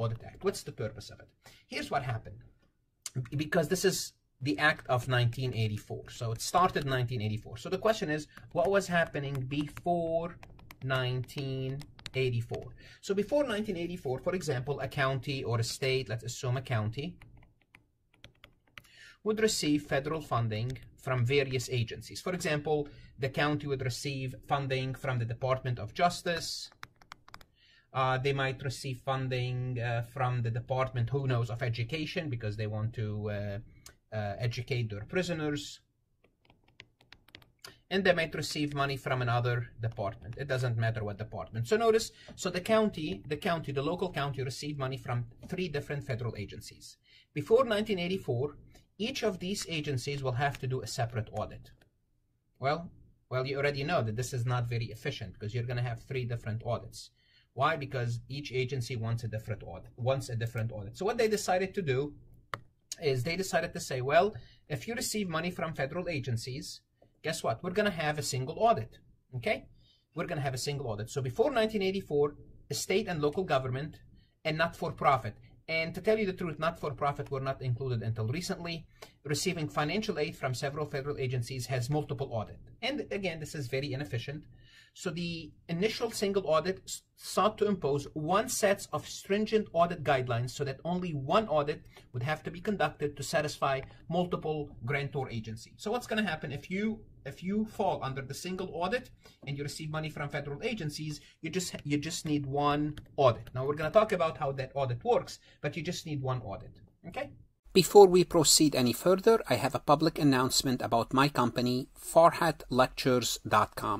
Audit Act. What's the purpose of it? Here's what happened. Because this is the Act of 1984. So it started in 1984. So the question is, what was happening before 1984? So before 1984, for example, a county or a state, let's assume a county, would receive federal funding from various agencies. For example, the county would receive funding from the Department of Justice. Uh, they might receive funding uh, from the Department, who knows, of Education because they want to uh, uh educate their prisoners. And they might receive money from another department. It doesn't matter what department. So notice, so the county, the county, the local county received money from three different federal agencies. Before 1984, each of these agencies will have to do a separate audit. Well, well, you already know that this is not very efficient because you're going to have three different audits. Why? Because each agency wants a different audit, wants a different audit. So what they decided to do is they decided to say, well, if you receive money from federal agencies, guess what? We're going to have a single audit. Okay? We're going to have a single audit. So before 1984, a state and local government and not for profit and to tell you the truth, not-for-profit were not included until recently. Receiving financial aid from several federal agencies has multiple audit. And again, this is very inefficient. So the initial single audit sought to impose one set of stringent audit guidelines so that only one audit would have to be conducted to satisfy multiple grantor agencies. So what's going to happen if you if you fall under the single audit and you receive money from federal agencies, you just you just need one audit. Now we're going to talk about how that audit works, but you just need one audit. Okay? Before we proceed any further, I have a public announcement about my company, farhatlectures.com.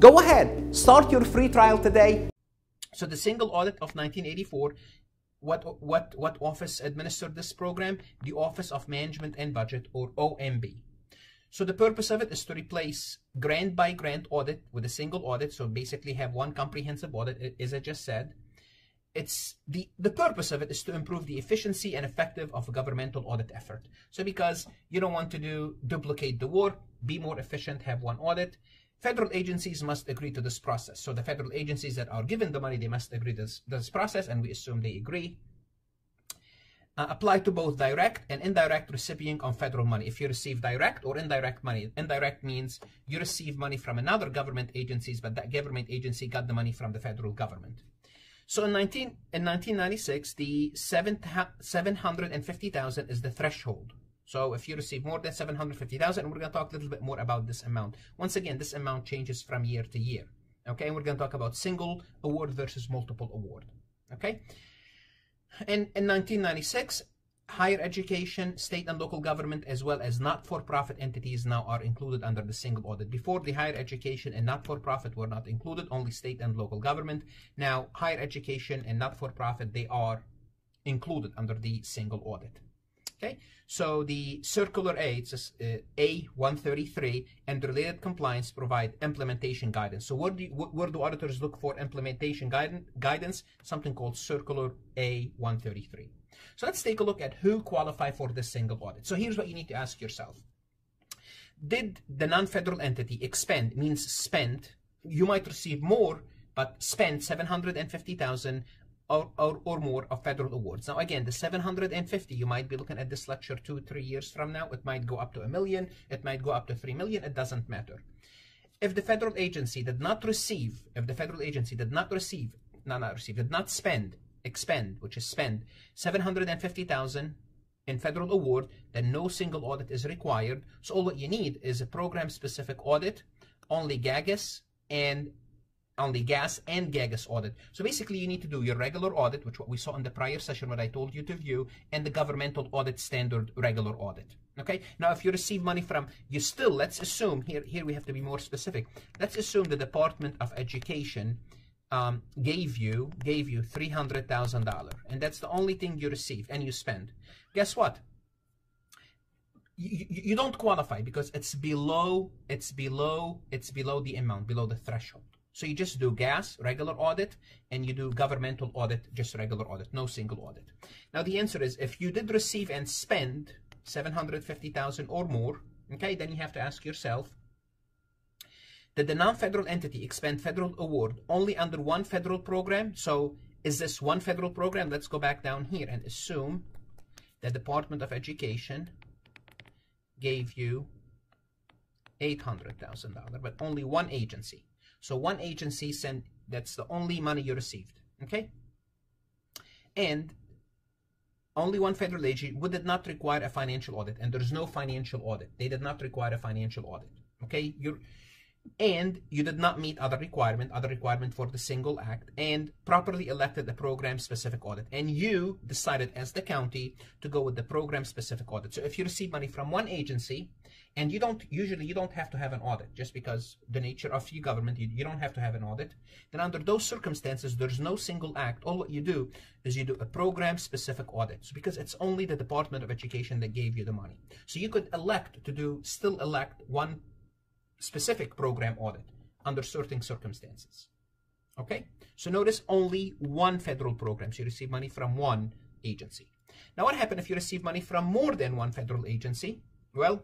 Go ahead, start your free trial today. So the single audit of 1984, what, what, what office administered this program? The Office of Management and Budget, or OMB. So the purpose of it is to replace grant by grant audit with a single audit. So basically have one comprehensive audit, as I just said. It's the, the purpose of it is to improve the efficiency and effective of a governmental audit effort. So because you don't want to do duplicate the work, be more efficient, have one audit. Federal agencies must agree to this process. So the federal agencies that are given the money, they must agree to this, this process, and we assume they agree. Uh, apply to both direct and indirect recipient of federal money. If you receive direct or indirect money, indirect means you receive money from another government agencies, but that government agency got the money from the federal government. So in, 19, in 1996, the 750,000 is the threshold so if you receive more than 750,000, we're going to talk a little bit more about this amount. Once again, this amount changes from year to year. Okay, and we're going to talk about single award versus multiple award. Okay, in, in 1996, higher education, state and local government, as well as not-for-profit entities now are included under the single audit. Before, the higher education and not-for-profit were not included, only state and local government. Now, higher education and not-for-profit, they are included under the single audit. Okay, so the Circular A, it's uh, A133, and related compliance provide implementation guidance. So where do, you, do auditors look for implementation guidance? Something called Circular A133. So let's take a look at who qualify for this single audit. So here's what you need to ask yourself. Did the non-federal entity expend, means spend, you might receive more, but spend 750,000 or, or, or more of federal awards. Now, again, the 750, you might be looking at this lecture two, three years from now. It might go up to a million. It might go up to 3 million. It doesn't matter. If the federal agency did not receive, if the federal agency did not receive, not, not receive, did not spend, expend, which is spend, 750,000 in federal award, then no single audit is required. So all what you need is a program-specific audit, only GAGAS, and on the GAAS and GAGAS audit. So basically you need to do your regular audit, which what we saw in the prior session, what I told you to view, and the governmental audit standard regular audit. Okay, now if you receive money from, you still, let's assume, here, here we have to be more specific, let's assume the Department of Education um, gave you gave you three hundred thousand dollar, and that's the only thing you receive and you spend. Guess what? You, you, you don't qualify because it's below it's below it's below the amount below the threshold. So you just do GAAS, regular audit, and you do governmental audit, just regular audit, no single audit. Now the answer is if you did receive and spend 750,000 or more, okay, then you have to ask yourself, did the non-federal entity expend federal award only under one federal program? So is this one federal program? Let's go back down here and assume the Department of Education gave you $800,000, but only one agency. So one agency sent, that's the only money you received, okay? And only one federal agency would did not require a financial audit, and there's no financial audit. They did not require a financial audit, okay? You're, and you did not meet other requirement, other requirement for the single act, and properly elected the program specific audit. And you decided as the county to go with the program specific audit. So if you receive money from one agency, and you don't usually you don't have to have an audit just because the nature of your government you, you don't have to have an audit then under those circumstances there's no single act all what you do is you do a program specific audit so because it's only the department of education that gave you the money so you could elect to do still elect one specific program audit under certain circumstances okay so notice only one federal program so you receive money from one agency now what happens if you receive money from more than one federal agency well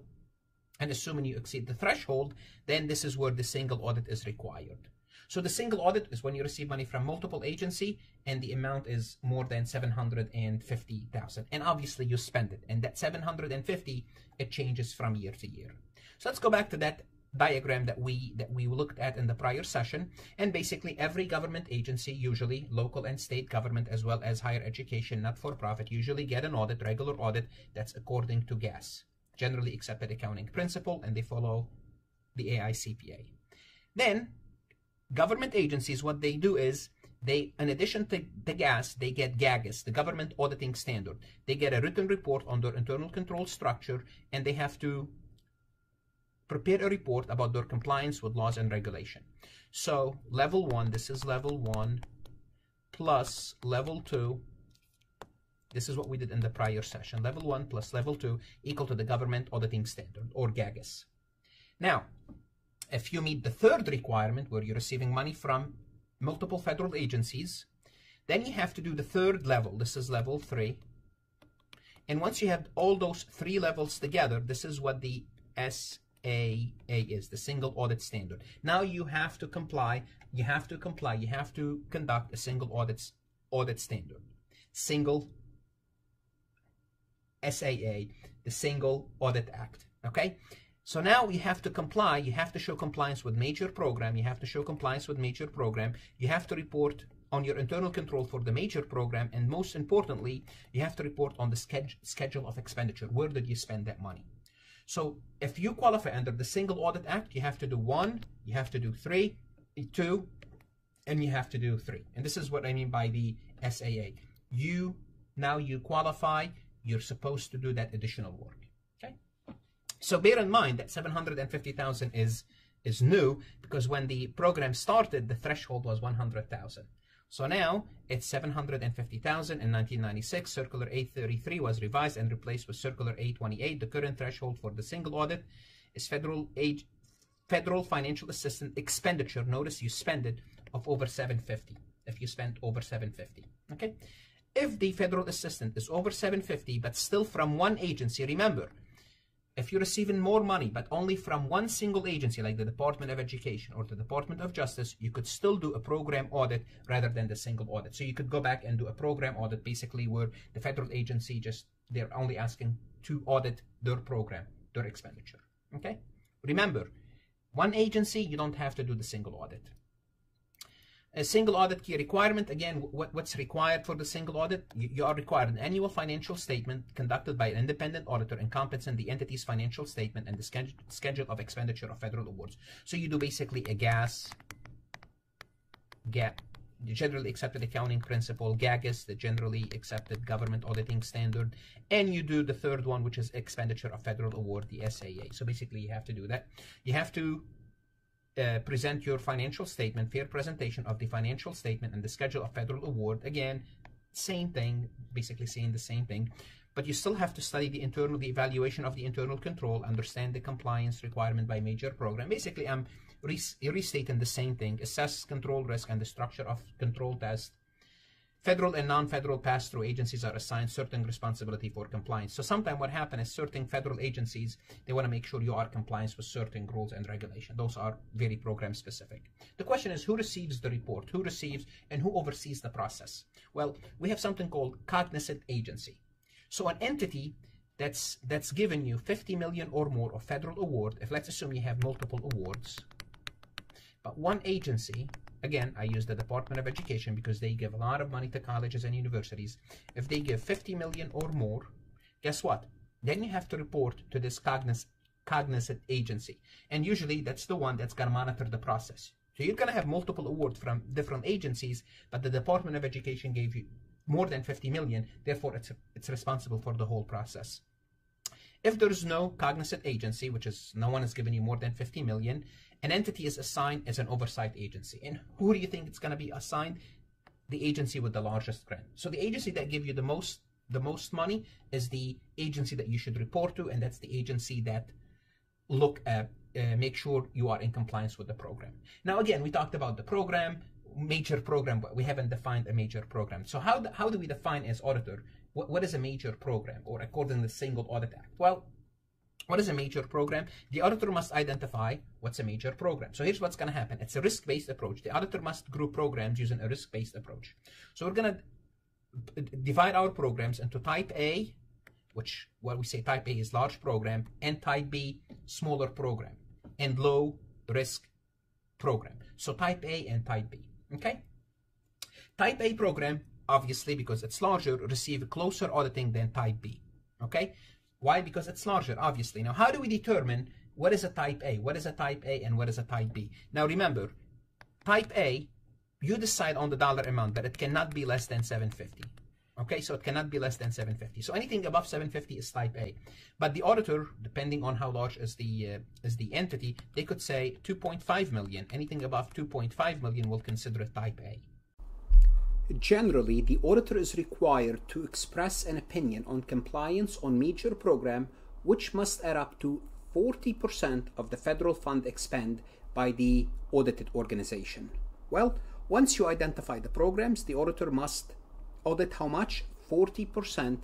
and assuming you exceed the threshold, then this is where the single audit is required. So the single audit is when you receive money from multiple agency and the amount is more than 750,000. And obviously you spend it. And that 750, it changes from year to year. So let's go back to that diagram that we that we looked at in the prior session and basically every government agency usually local and state government as well as higher education not for profit usually get an audit regular audit that's according to GAAS generally accepted accounting principle, and they follow the AICPA. Then, government agencies, what they do is they, in addition to the GAAS, they get GAGAS, the Government Auditing Standard. They get a written report on their internal control structure, and they have to prepare a report about their compliance with laws and regulation. So, level one, this is level one, plus level two, this is what we did in the prior session. Level 1 plus level 2 equal to the government auditing standard or GAGAS. Now, if you meet the third requirement where you're receiving money from multiple federal agencies, then you have to do the third level. This is level 3. And once you have all those three levels together, this is what the SAA is, the single audit standard. Now you have to comply, you have to comply, you have to conduct a single audit, audit standard. Single SAA, the Single Audit Act. Okay? So now you have to comply, you have to show compliance with major program, you have to show compliance with major program, you have to report on your internal control for the major program, and most importantly, you have to report on the schedule of expenditure. Where did you spend that money? So if you qualify under the Single Audit Act, you have to do one, you have to do three, two, and you have to do three. And this is what I mean by the SAA. You now you qualify, you're supposed to do that additional work. Okay. So bear in mind that 750,000 is is new because when the program started, the threshold was 100,000. So now it's 750,000 in 1996. Circular 833 was revised and replaced with Circular 828. The current threshold for the single audit is federal age, federal financial assistance expenditure. Notice you spend it of over 750. If you spend over 750, okay. If the federal assistant is over 750 but still from one agency, remember, if you're receiving more money but only from one single agency like the Department of Education or the Department of Justice, you could still do a program audit rather than the single audit. So you could go back and do a program audit basically where the federal agency just, they're only asking to audit their program, their expenditure. Okay? Remember, one agency, you don't have to do the single audit. A single audit key requirement, again, what, what's required for the single audit? You, you, are required an annual financial statement conducted by an independent auditor encompassing the entity's financial statement and the schedule, schedule of expenditure of federal awards. So you do basically a GAAS, GAAP, the generally accepted accounting principle, GAGAS, the generally accepted government auditing standard, and you do the third one, which is expenditure of federal award, the SAA. So basically you have to do that. You have to uh, present your financial statement, fair presentation of the financial statement and the schedule of federal award. Again, same thing, basically saying the same thing, but you still have to study the internal, the evaluation of the internal control, understand the compliance requirement by major program. Basically, I'm restating the same thing, assess control risk and the structure of control test. Federal and non-federal pass-through agencies are assigned certain responsibility for compliance. So sometimes what happens is certain federal agencies, they want to make sure you are compliant with certain rules and regulation. Those are very program specific. The question is who receives the report, who receives and who oversees the process? Well, we have something called cognizant agency. So an entity that's that's given you 50 million or more of federal award, if let's assume you have multiple awards, but one agency, again, I use the Department of Education because they give a lot of money to colleges and universities. If they give 50 million or more, guess what? Then you have to report to this cognizant, agency. And usually that's the one that's going to monitor the process. So you're going to have multiple awards from different agencies, but the Department of Education gave you more than 50 million, therefore it's, it's responsible for the whole process. If there is no cognizant agency, which is no one has given you more than 50 million, an entity is assigned as an oversight agency. And who do you think it's going to be assigned? The agency with the largest grant. So the agency that give you the most the most money is the agency that you should report to, and that's the agency that look at uh, make sure you are in compliance with the program. Now, again, we talked about the program, major program, but we haven't defined a major program. So how, do, how do we define as auditor what, what is a major program or according to the Single Audit Act? Well, what is a major program? The auditor must identify what's a major program. So here's what's going to happen. It's a risk-based approach. The auditor must group programs using a risk-based approach. So we're going to divide our programs into type A, which what we say type A is large program, and type B, smaller program, and low risk program. So type A and type B, okay? Type A program, obviously, because it's larger, receive closer auditing than type B, okay? Why? Because it's larger, obviously. Now, how do we determine what is a type A, what is a type A, and what is a type B? Now, remember, type A, you decide on the dollar amount, but it cannot be less than 750. Okay, so it cannot be less than 750. So anything above 750 is type A. But the auditor, depending on how large is the uh, is the entity, they could say 2.5 million. Anything above 2.5 million will consider it type A. Generally, the auditor is required to express an opinion on compliance on major program which must add up to 40% of the federal fund expend by the audited organization. Well, once you identify the programs, the auditor must audit how much? 40%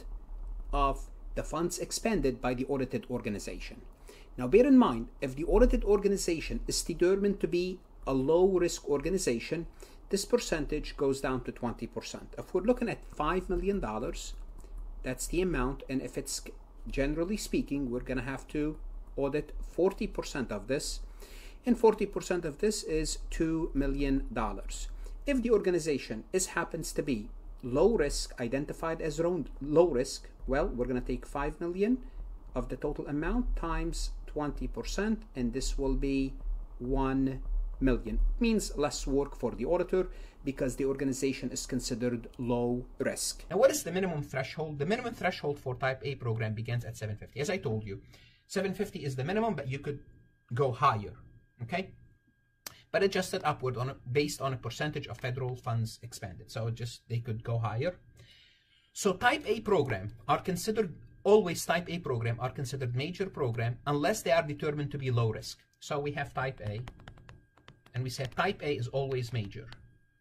of the funds expended by the audited organization. Now, bear in mind, if the audited organization is determined to be a low risk organization, this percentage goes down to 20%. If we're looking at $5 million, that's the amount. And if it's generally speaking, we're going to have to audit 40% of this. And 40% of this is $2 million. If the organization is happens to be low risk, identified as low risk, well, we're going to take 5 million of the total amount times 20%, and this will be 1 million. Means less work for the auditor because the organization is considered low risk. Now, what is the minimum threshold? The minimum threshold for Type A program begins at 750. As I told you, 750 is the minimum, but you could go higher. Okay, but adjusted upward on a, based on a percentage of federal funds expended. So just they could go higher. So Type A program are considered always Type A program are considered major program unless they are determined to be low risk. So we have Type A and we said type A is always major.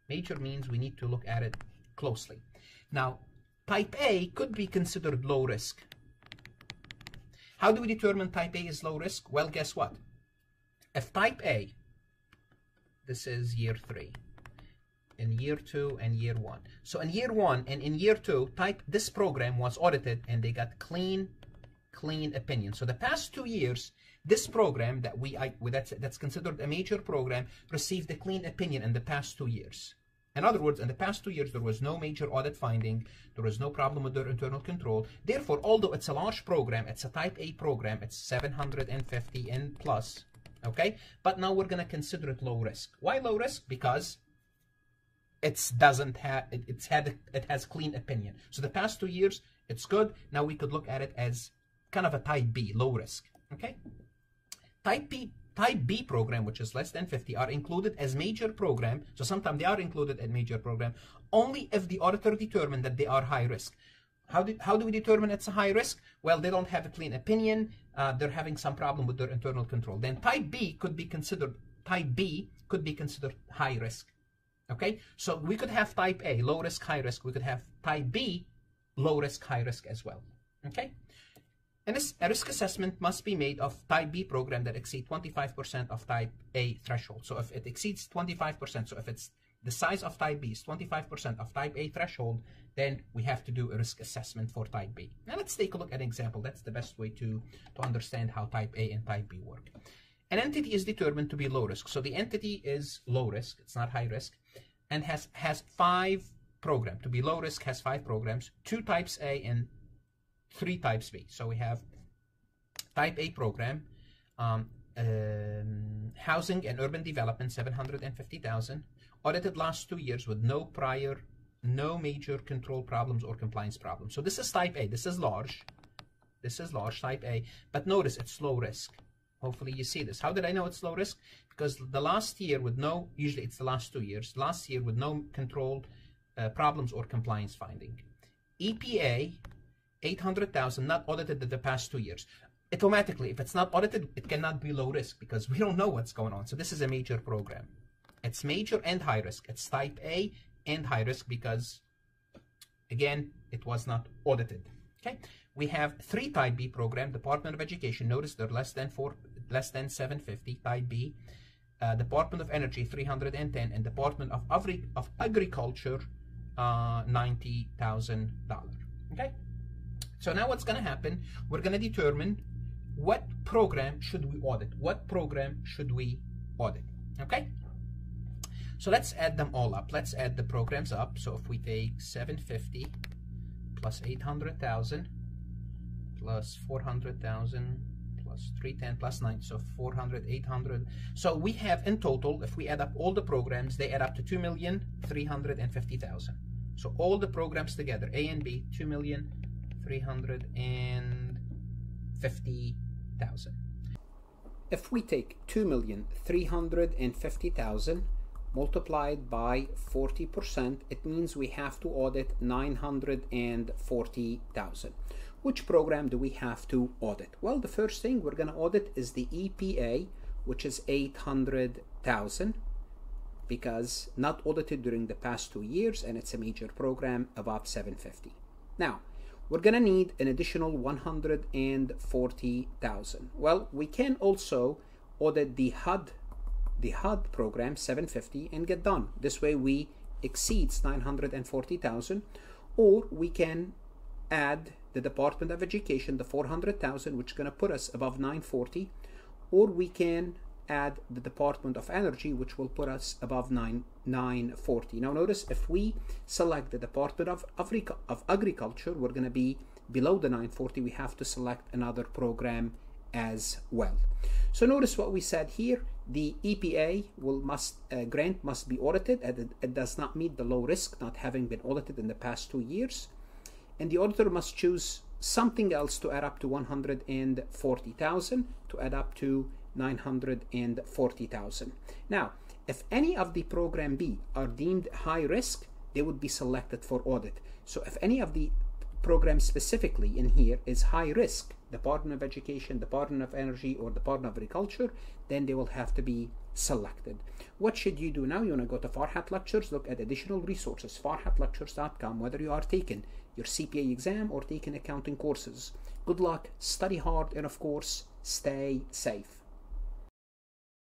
Major means we need to look at it closely. Now, type A could be considered low risk. How do we determine type A is low risk? Well, guess what? If type A, this is year three, in year two and year one. So in year one and in year two, type this program was audited and they got clean, clean opinion. So the past two years, this program that we I, that's, that's considered a major program received a clean opinion in the past two years. In other words, in the past two years, there was no major audit finding, there was no problem with their internal control. Therefore, although it's a large program, it's a type A program, it's 750 and plus, okay? But now we're going to consider it low risk. Why low risk? Because it doesn't have, it, it's had, it has clean opinion. So the past two years, it's good. Now we could look at it as kind of a type B, low risk, okay? Type B type B program, which is less than 50, are included as major program. So sometimes they are included as major program only if the auditor determined that they are high risk. How do, how do we determine it's a high risk? Well, they don't have a clean opinion. Uh, they're having some problem with their internal control. Then type B could be considered, type B could be considered high risk. Okay, so we could have type A, low risk, high risk. We could have type B, low risk, high risk as well. Okay, and a risk assessment must be made of type B program that exceed 25% of type A threshold. So if it exceeds 25%, so if it's the size of type B is 25% of type A threshold, then we have to do a risk assessment for type B. Now let's take a look at an example. That's the best way to, to understand how type A and type B work. An entity is determined to be low risk. So the entity is low risk, it's not high risk, and has, has five programs. To be low risk has five programs, two types A and three types B. So we have type A program, um, um, housing and urban development, 750,000, audited last two years with no prior, no major control problems or compliance problems. So this is type A. This is large. This is large, type A. But notice it's low risk. Hopefully you see this. How did I know it's low risk? Because the last year with no, usually it's the last two years, last year with no control uh, problems or compliance finding. EPA, 800,000, not audited in the past two years. Automatically, if it's not audited, it cannot be low risk because we don't know what's going on. So this is a major program. It's major and high risk. It's type A and high risk because, again, it was not audited. Okay, we have three type B program. Department of Education. Notice they're less than four, less than 750. Type B. Uh, Department of Energy 310 and Department of, Agri- of Agriculture uh, $90,000. Okay, so now what's going to happen? We're going to determine what program should we audit. What program should we audit? Okay, so let's add them all up. Let's add the programs up. So if we take 750 plus 800,000 plus 400,000 plus 310 plus 9, so 400, 800. So we have in total, if we add up all the programs, they add up to 2,350,000. So all the programs together, A and B, 2,350,000. If we take 2,350,000 multiplied by 40%, it means we have to audit 940,000. Which program do we have to audit? Well, the first thing we're going to audit is the EPA, which is 800,000 because not audited during the past two years and it's a major program above 750. Now, we're going to need an additional 140,000. Well, we can also audit the HUD the HUD program 750 and get done. This way we exceeds 940,000 or we can add the Department of Education the 400,000 which is going to put us above 940 or we can add the Department of Energy which will put us above 9 940. Now notice if we select the Department of, of Agriculture we're going to be below the 940 we have to select another program as well. So notice what we said here. The EPA will must uh, grant must be audited and it, it does not meet the low risk not having been audited in the past two years. And the auditor must choose something else to add up to 140,000 to add up to 940,000. Now, if any of the program B are deemed high risk, they would be selected for audit. So if any of the programs specifically in here is high risk, Department of Education, Department of Energy, or the Department of Agriculture, then they will have to be selected. What should you do now? You want to go to Farhat Lectures, look at additional resources, farhatlectures.com, whether you are taking your CPA exam or taking accounting courses. Good luck, study hard, and of course, stay safe.